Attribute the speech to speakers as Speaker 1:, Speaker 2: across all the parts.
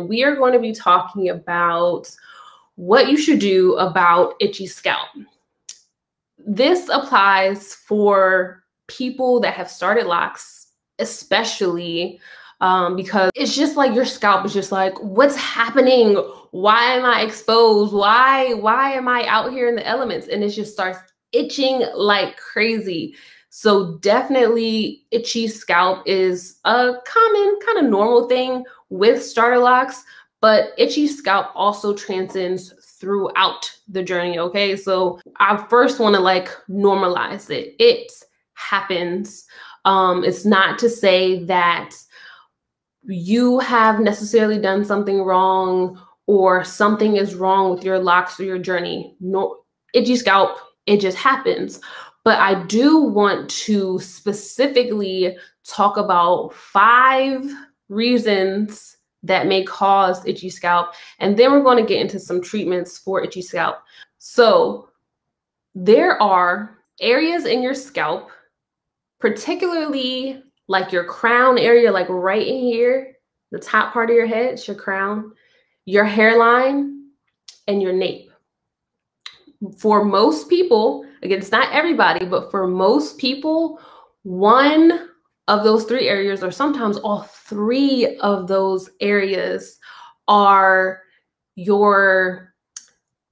Speaker 1: We are going to be talking about what you should do about itchy scalp. This applies for people that have started locs, especially um, because it's just like your scalp is just like, what's happening? Why am I exposed? Why why am I out here in the elements? And it just starts itching like crazy. So definitely itchy scalp is a common kind of normal thing with starter locs, but itchy scalp also transcends throughout the journey, okay? So I first want to like normalize it. It happens. Um it's not to say that you have necessarily done something wrong or something is wrong with your locs or your journey. No itchy scalp, it just happens. But I do want to specifically talk about five reasons that may cause itchy scalp. And then we're going to get into some treatments for itchy scalp. So there are areas in your scalp, particularly like your crown area, like right in here, the top part of your head, it's your crown, your hairline, and your nape. For most people, again, it's not everybody, but for most people, one of those three areas, or sometimes all three of those areas, are your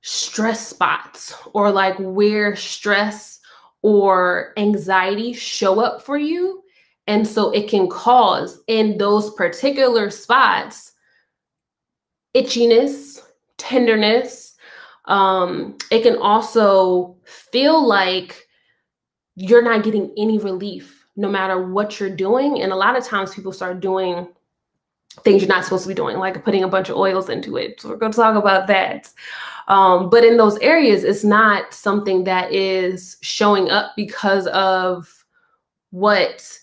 Speaker 1: stress spots or like where stress or anxiety show up for you. And so it can cause in those particular spots itchiness, tenderness. Um, it can also feel like you're not getting any relief no matter what you're doing. And a lot of times people start doing things you're not supposed to be doing, like putting a bunch of oils into it. So we're going to talk about that. Um, but in those areas, it's not something that is showing up because of what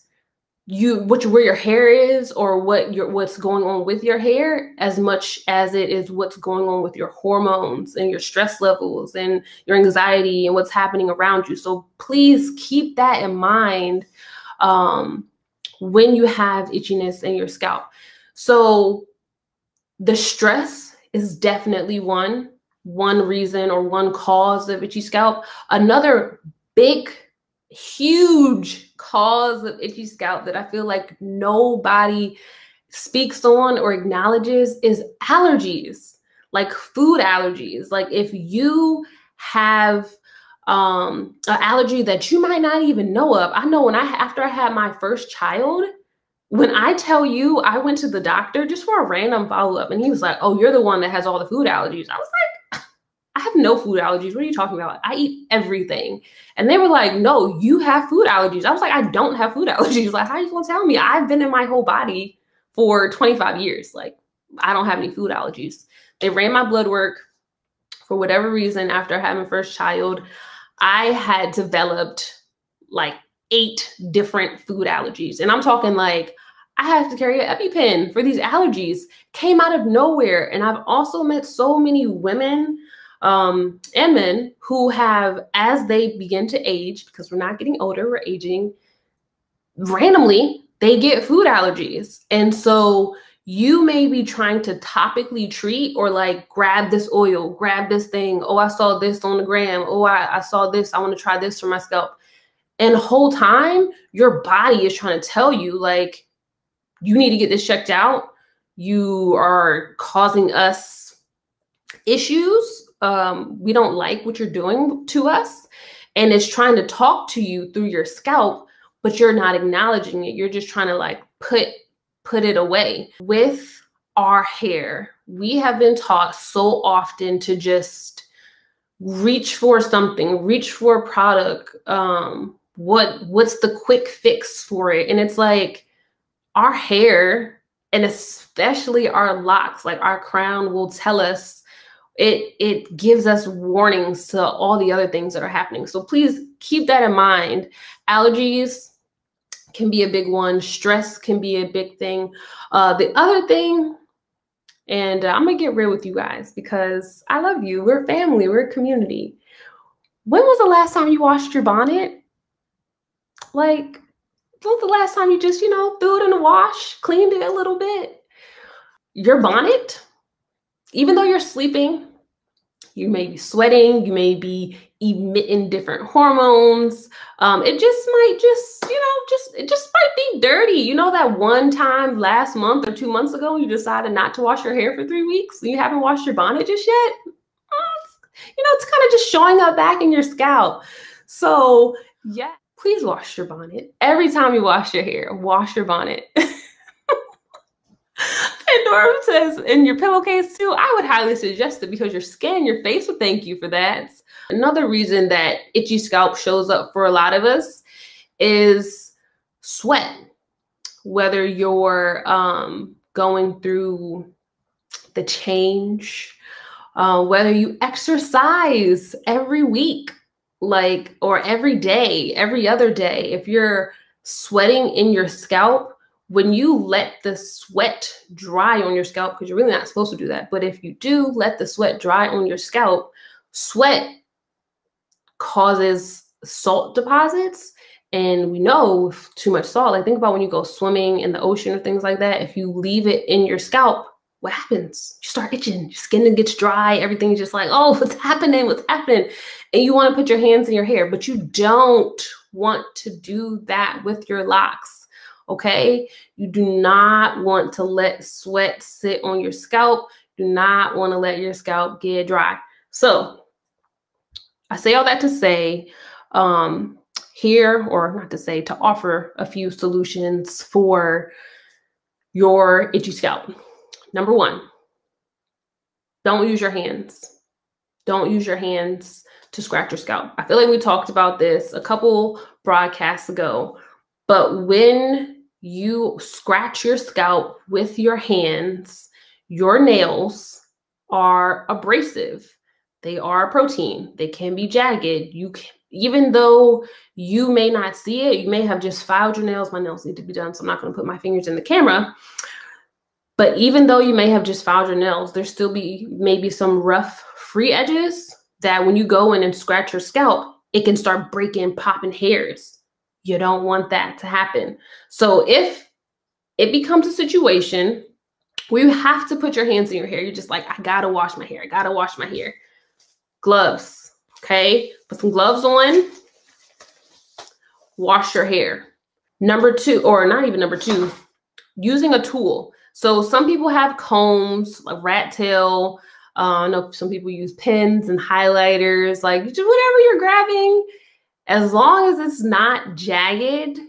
Speaker 1: you which where your hair is or what your what's going on with your hair as much as it is what's going on with your hormones and your stress levels and your anxiety and what's happening around you so please keep that in mind um, when you have itchiness in your scalp so the stress is definitely one one reason or one cause of itchy scalp another big huge cause of itchy scalp that I feel like nobody speaks on or acknowledges is allergies, like food allergies. Like if you have um an allergy that you might not even know of. I know when I after I had my first child, when I tell you I went to the doctor just for a random follow-up and he was like, "Oh, you're the one that has all the food allergies." I was like, I have no food allergies. What are you talking about? I eat everything. And they were like, no, you have food allergies. I was like, I don't have food allergies. Like, how are you to tell me? I've been in my whole body for 25 years. Like, I don't have any food allergies. They ran my blood work for whatever reason after having first child. I had developed like eight different food allergies. And I'm talking like, I have to carry an EpiPen for these allergies. Came out of nowhere. And I've also met so many women um, and men who have, as they begin to age, because we're not getting older, we're aging, randomly, they get food allergies. And so you may be trying to topically treat or like grab this oil, grab this thing. Oh, I saw this on the gram. Oh, I, I saw this. I want to try this for my scalp. And whole time, your body is trying to tell you, like, you need to get this checked out. You are causing us issues um, we don't like what you're doing to us and it's trying to talk to you through your scalp but you're not acknowledging it you're just trying to like put put it away with our hair we have been taught so often to just reach for something reach for a product um what what's the quick fix for it and it's like our hair and especially our locs like our crown will tell us it it gives us warnings to all the other things that are happening. So please keep that in mind. Allergies can be a big one. Stress can be a big thing. Uh, the other thing, and uh, I'm gonna get real with you guys because I love you. We're family. We're a community. When was the last time you washed your bonnet? Like, when was the last time you just, you know, threw it in the wash, cleaned it a little bit? your bonnet, even though you're sleeping, you may be sweating, you may be emitting different hormones. Um, it just might just, you know, just it just might be dirty. You know that one time last month or two months ago you decided not to wash your hair for three weeks you haven't washed your bonnet just yet? you know, it's kind of just showing up back in your scalp. So yeah, please wash your bonnet. Every time you wash your hair, wash your bonnet. Pandora says in your pillowcase too. I would highly suggest it because your skin, your face will thank you for that. Another reason that itchy scalp shows up for a lot of us is sweat. Whether you're um, going through the change, uh, whether you exercise every week, like, or every day, every other day, if you're sweating in your scalp, when you let the sweat dry on your scalp, because you're really not supposed to do that, but if you do let the sweat dry on your scalp, sweat causes salt deposits. And we know too much salt, like think about when you go swimming in the ocean or things like that, if you leave it in your scalp, what happens? You start itching, your skin gets dry, everything's just like, oh, what's happening? What's happening? And you want to put your hands in your hair, but you don't want to do that with your locs Okay. You do not want to let sweat sit on your scalp. Do not want to let your scalp get dry. So I say all that to say, um, here, or not to say, to offer a few solutions for your itchy scalp. Number one, don't use your hands. Don't use your hands to scratch your scalp. I feel like we talked about this a couple broadcasts ago, but when you scratch your scalp with your hands, your nails are abrasive. They are protein. They can be jagged. You can, even though you may not see it, you may have just filed your nails. My nails need to be done, so I'm not going to put my fingers in the camera. But even though you may have just filed your nails, there still be maybe some rough free edges that when you go in and scratch your scalp, it can start breaking, popping hairs. You don't want that to happen. So if it becomes a situation where you have to put your hands in your hair, you're just like, I gotta wash my hair. I gotta wash my hair. Gloves, okay? Put some gloves on. Wash your hair. Number two, or not even number two, using a tool. So some people have combs, like rat tail. Uh, I know some people use pens and highlighters, like whatever you're grabbing as long as it's not jagged,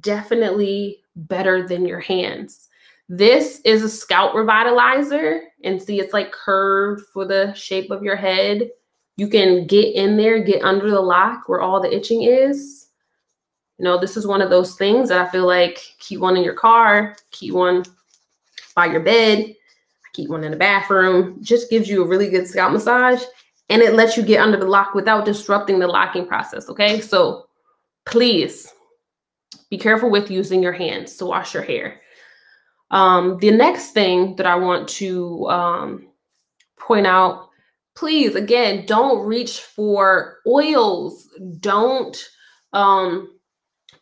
Speaker 1: definitely better than your hands. This is a scalp revitalizer and see it's like curved for the shape of your head. You can get in there, get under the loc where all the itching is. You know, this is one of those things that I feel like keep one in your car, keep one by your bed, keep one in the bathroom. Just gives you a really good scalp massage and it lets you get under the loc without disrupting the locking process. Okay, so please be careful with using your hands to wash your hair. Um, the next thing that I want to um, point out please, again, don't reach for oils. Don't um,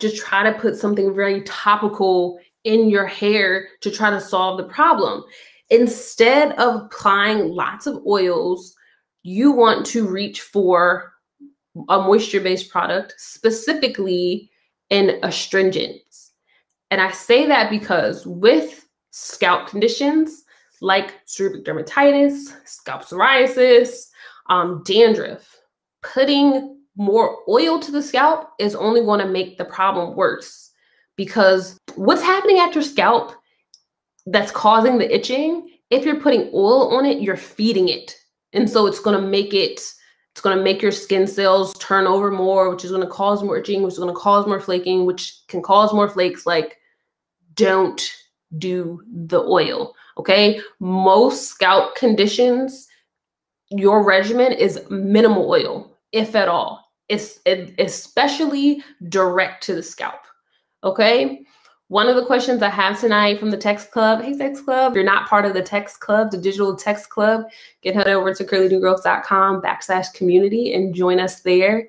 Speaker 1: just try to put something very topical in your hair to try to solve the problem. Instead of applying lots of oils, you want to reach for a moisture based product, specifically an astringent. And I say that because with scalp conditions like seborrheic dermatitis, scalp psoriasis, um, dandruff, putting more oil to the scalp is only going to make the problem worse because what's happening at your scalp that's causing the itching, if you're putting oil on it, you're feeding it and so it's going to make it, it's going to make your skin cells turn over more, which is going to cause more itching, which is going to cause more flaking, which can cause more flakes. Like, don't do the oil. Okay. Most scalp conditions, your regimen is minimal oil, if at all. It's especially direct to the scalp. Okay. One of the questions I have tonight from the text club, hey text club, if you're not part of the text club, the digital text club, get head over to curlynewgrowth.com backslash community and join us there.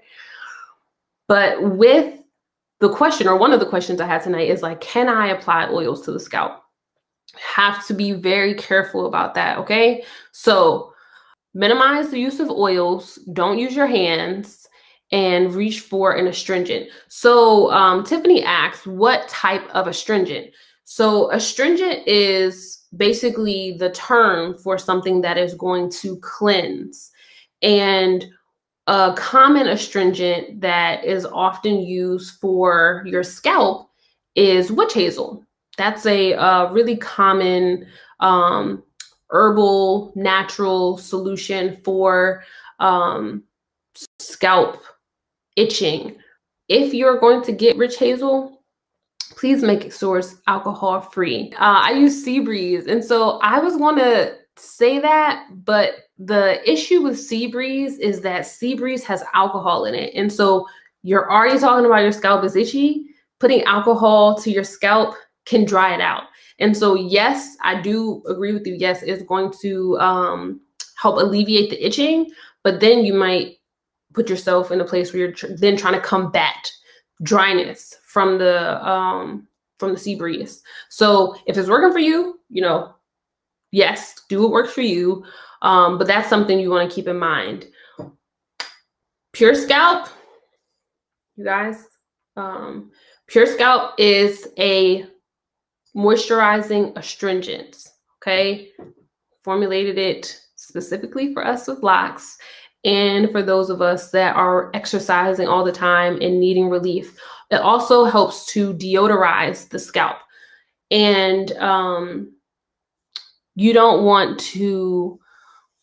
Speaker 1: But with the question, or one of the questions I had tonight is like, can I apply oils to the scalp? Have to be very careful about that, okay? So, minimize the use of oils, don't use your hands, and reach for an astringent. So, um, Tiffany asks, what type of astringent? So, astringent is basically the term for something that is going to cleanse. And a common astringent that is often used for your scalp is witch hazel. That's a uh, really common um, herbal natural solution for um, scalp itching. If you're going to get witch hazel, please make it source alcohol free. Uh, I use Sea Breeze, and so I was going to say that, but the issue with Sea Breeze is that Sea Breeze has alcohol in it, and so you're already talking about your scalp is itchy. Putting alcohol to your scalp can dry it out. And so, yes, I do agree with you. Yes, it's going to um, help alleviate the itching, but then you might put yourself in a place where you're tr- then trying to combat dryness from the um, from the sea breeze. So if it's working for you, you know, yes, do what works for you. Um, but that's something you want to keep in mind. Pure scalp, you guys. Um, pure scalp is a moisturizing astringent. Okay, formulated it specifically for us with locs and for those of us that are exercising all the time and needing relief. It also helps to deodorize the scalp. And um, you don't want to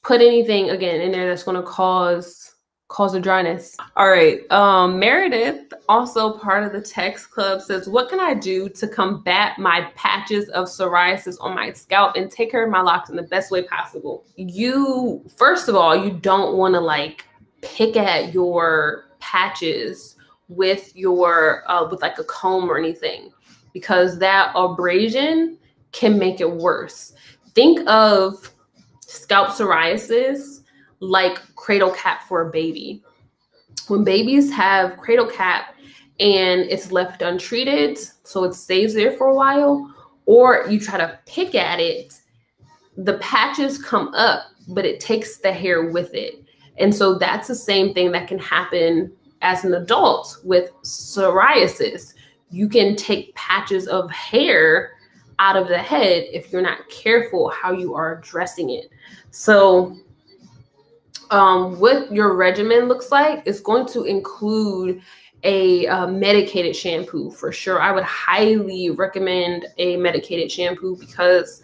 Speaker 1: put anything again in there that's going to cause cause of dryness. All right. Um, Meredith, also part of the text club, says, What can I do to combat my patches of psoriasis on my scalp and take care of my locs in the best way possible? You, first of all, you don't want to like pick at your patches with your, uh, with like a comb or anything because that abrasion can make it worse. Think of scalp psoriasis like cradle cap for a baby. When babies have cradle cap and it's left untreated, so it stays there for a while, or you try to pick at it, the patches come up, but it takes the hair with it. And so that's the same thing that can happen as an adult with psoriasis. You can take patches of hair out of the head if you're not careful how you are addressing it. So um, what your regimen looks like is going to include a uh, medicated shampoo for sure. I would highly recommend a medicated shampoo because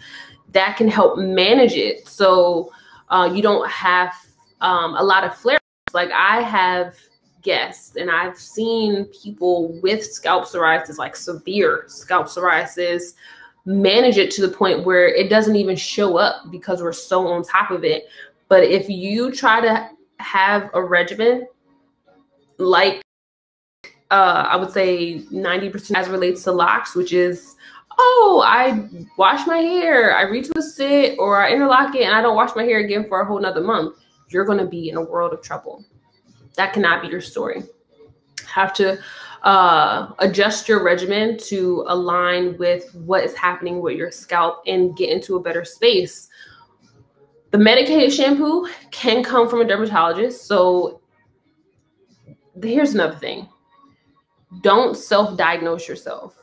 Speaker 1: that can help manage it so uh, you don't have um, a lot of flare. Like I have guests and I've seen people with scalp psoriasis, like severe scalp psoriasis, manage it to the point where it doesn't even show up because we're so on top of it. But if you try to have a regimen like uh, I would say 90% as relates to locs, which is, oh, I wash my hair, I retwist it, or I interlock it, and I don't wash my hair again for a whole nother month. You're going to be in a world of trouble. That cannot be your story. Have to uh, adjust your regimen to align with what is happening with your scalp and get into a better space the medicated shampoo can come from a dermatologist. So here's another thing don't self diagnose yourself.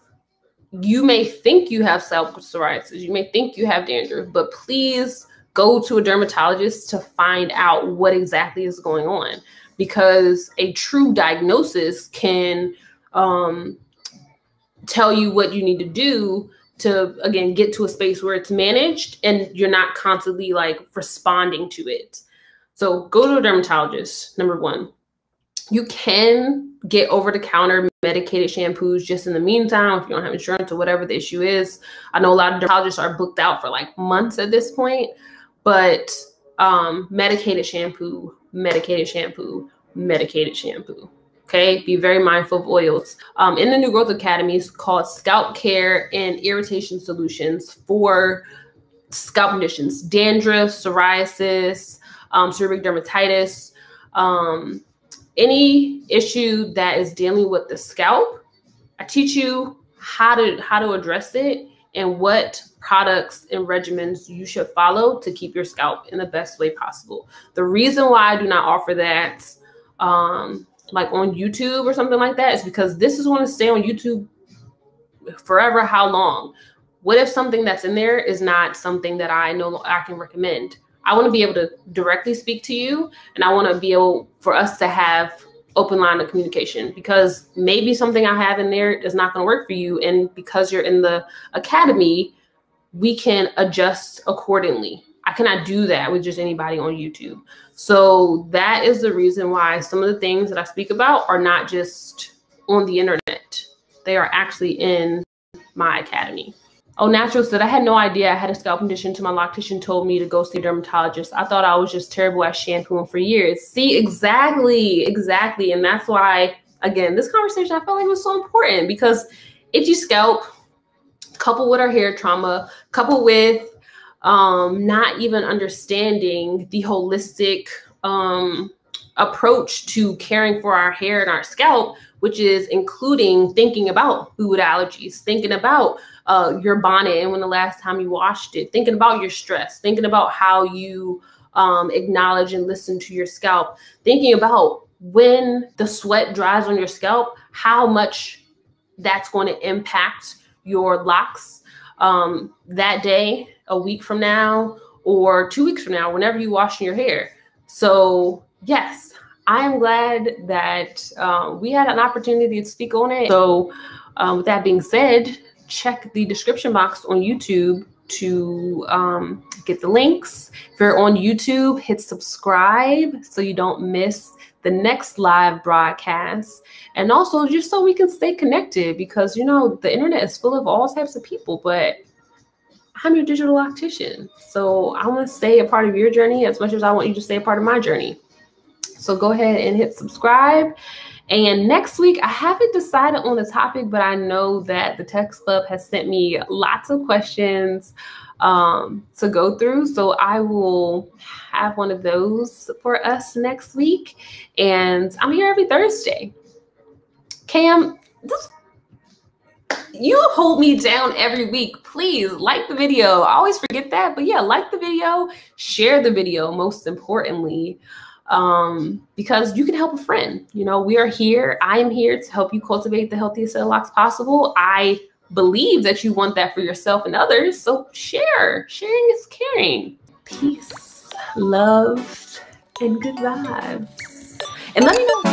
Speaker 1: You may think you have scalp psoriasis, you may think you have dandruff, but please go to a dermatologist to find out what exactly is going on because a true diagnosis can um, tell you what you need to do to again get to a space where it's managed and you're not constantly like responding to it. So go to a dermatologist, number one. You can get over the counter medicated shampoos just in the meantime if you don't have insurance or whatever the issue is. I know a lot of dermatologists are booked out for like months at this point, but um, medicated shampoo, medicated shampoo, medicated shampoo. Okay, be very mindful of oils. Um, in the New Growth Academy is called Scalp Care and Irritation Solutions for scalp conditions, dandruff, psoriasis, um, seborrheic dermatitis, um, any issue that is dealing with the scalp. I teach you how to how to address it and what products and regimens you should follow to keep your scalp in the best way possible. The reason why I do not offer that um, like on YouTube or something like that is because this is going to stay on YouTube forever. How long? What if something that's in there is not something that I know I can recommend? I want to be able to directly speak to you and I want to be able for us to have open line of communication because maybe something I have in there is not going to work for you. And because you're in the academy, we can adjust accordingly. I cannot do that with just anybody on YouTube. So that is the reason why some of the things that I speak about are not just on the internet. They are actually in my academy. Oh, natural said I had no idea I had a scalp condition until my loctician told me to go see a dermatologist. I thought I was just terrible at shampooing for years. See, exactly, exactly. And that's why, again, this conversation I felt like was so important because itchy scalp, coupled with our hair trauma, coupled with um, not even understanding the holistic um, approach to caring for our hair and our scalp, which is including thinking about food allergies, thinking about uh, your bonnet and when the last time you washed it, thinking about your stress, thinking about how you um, acknowledge and listen to your scalp, thinking about when the sweat dries on your scalp, how much that's going to impact your locs um, that day, a week from now, or two weeks from now, whenever you wash your hair. So, yes, I am glad that um, we had an opportunity to speak on it. So, um, with that being said, check the description box on YouTube to um, get the links. If you're on YouTube, hit subscribe so you don't miss the next live broadcast. And also, just so we can stay connected because, you know, the internet is full of all types of people, but I'm your digital loctician So I want to stay a part of your journey as much as I want you to stay a part of my journey. So go ahead and hit subscribe. And next week, I haven't decided on the topic, but I know that the Text Club has sent me lots of questions um, to go through. So I will have one of those for us next week. And I'm here every Thursday. Cam, this you hold me down every week. Please like the video. I always forget that. But yeah, like the video, share the video, most importantly, um, because you can help a friend. You know, we are here. I am here to help you cultivate the healthiest of locs possible. I believe that you want that for yourself and others. So share. Sharing is caring. Peace, love, and good vibes. And let me know.